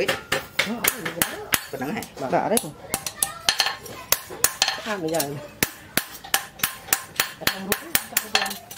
Wait. Benang eh. Tak ada tu. Ah, ni jalan. Tak ada